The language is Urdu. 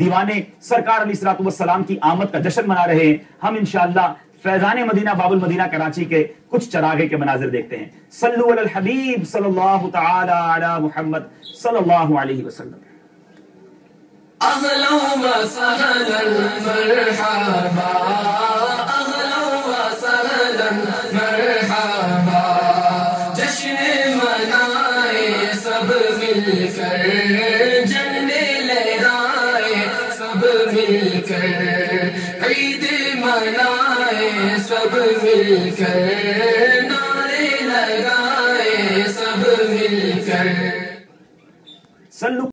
دیوانے سرکار علیہ السلام والسلام کی آمد کا جشن منا رہے ہیں۔ ہم انشاءاللہ فیضان مدینہ باب المدینہ کراچی کے کچھ چراغے کے مناظر دیکھتے ہیں۔ صلو علی الحبیب صلی اللہ تعالی علی محمد صلی اللہ علیہ وسلم۔ اهلا وسهلا مرحبا۔ اهلا وسهلا مرحبا۔ جشن منائے سب مل کر۔ سب مل کر عید منائے سب مل کر نعرے لگائے سب مل کر صلو